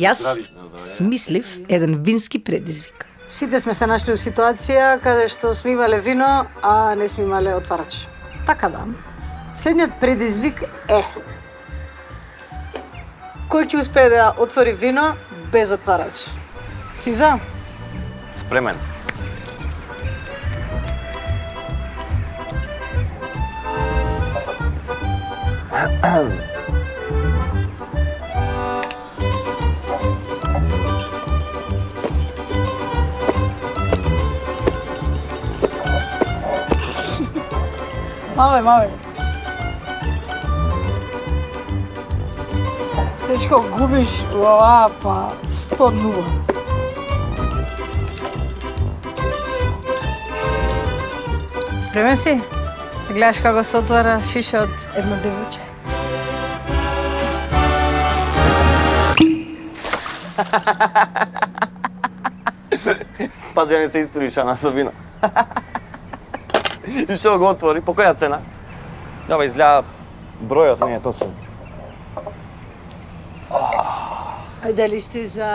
Јас смислив еден вински предизвик. Сите сме се нашли у ситуација каде што сме имале вино, а не сме имале отварач. Така да. Следниот предизвик е кој ќе успее да отвори вино без отварач? Си за? Спремен. Маве, маве. Дечко, губиш ова, па 100 нула. Спремен си? Да гледаш како се отвара шиша од едно девојче. Пази, не се истори шана со вино. И што го отвори? По која цена? Дава, изгледа бројот не е точен. Ајде ли сте за